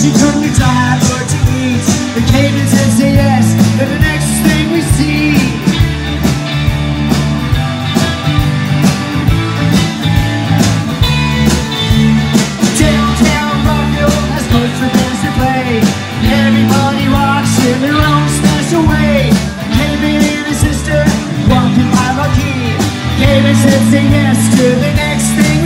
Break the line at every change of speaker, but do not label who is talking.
She turned her dive for to eat The caveman's head say yes And the next thing we see. Downtown Rockville has much for things to play. Everybody walks in their own special way. Caveman and his sister walking by Rocky Caveman's head say yes to the next thing